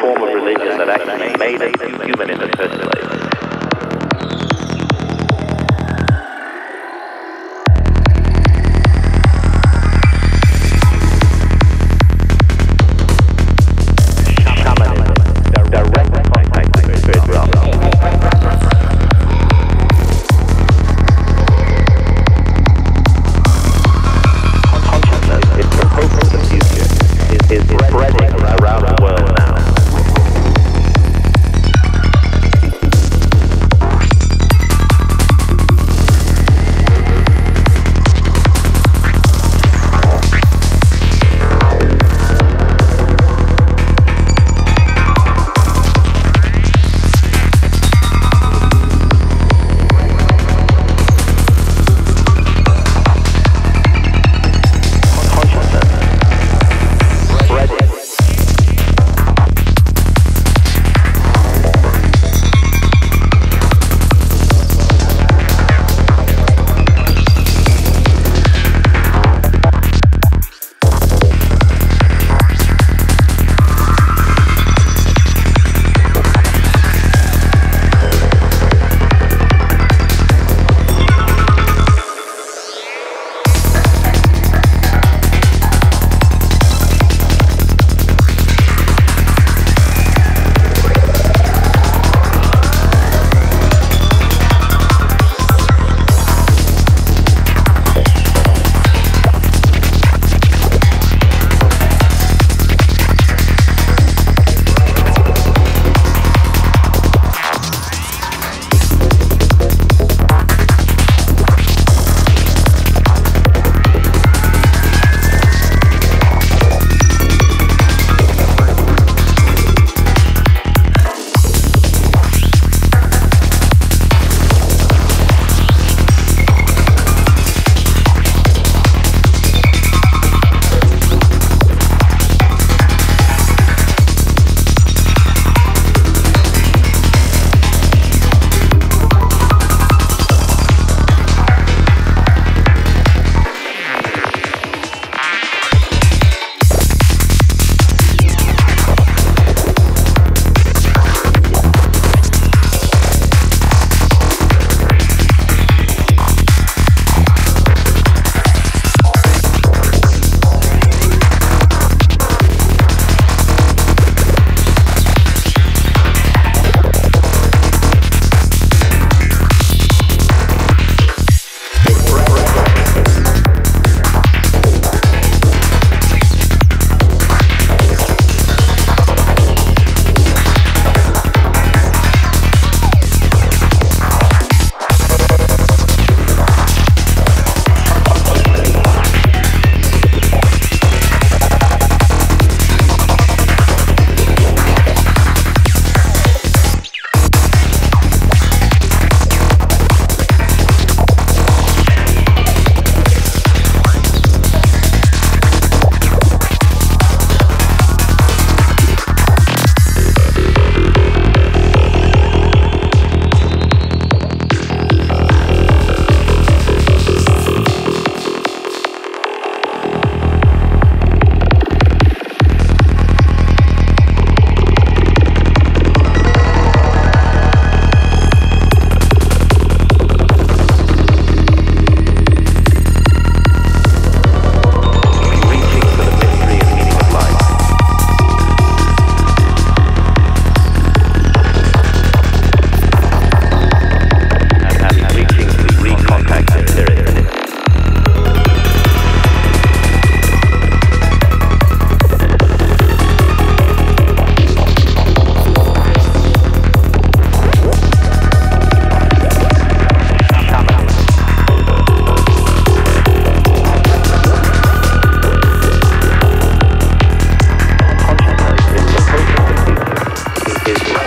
form of religion that actually made us human in the first place. is